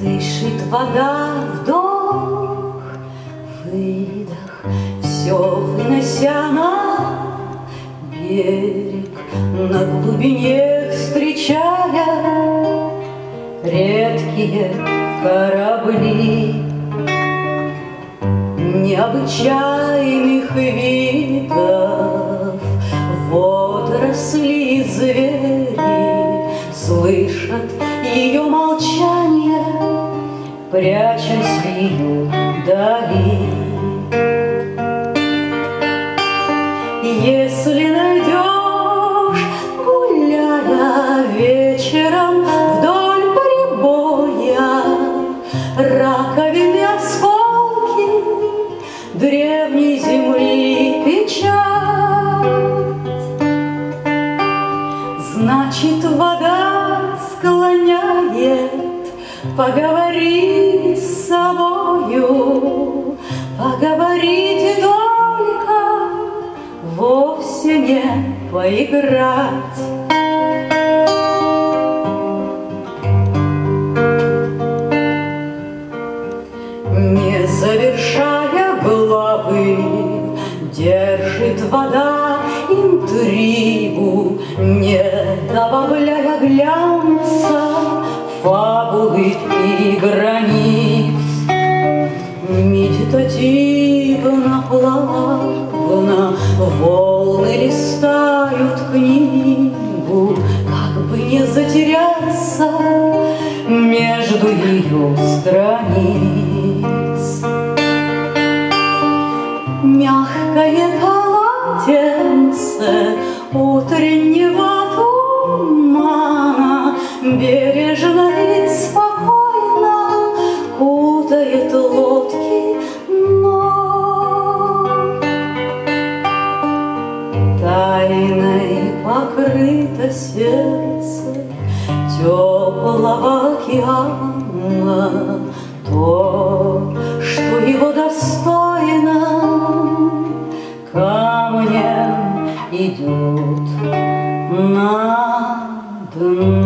Дышит вода, вдох, выдох, Все вынося на берег, На глубине встречая Редкие корабли Необычайных видов. Прячась в ее дали. Если найдешь, гуляя вечером вдоль прибоя, раковины осколки древней земли печать, поговори с собою, поговорите только, вовсе не поиграть. Не завершая главы, держит вода интригу, не добавляя глянца, фабулы и границ. Медитативно, плавно волны листают книгу, как бы не затеряться между ее страниц. Мягкое полотенце утреннего кутает лодки но Тайной покрыто сердце теплого океана, То, что его достойно, камнем идет на дно.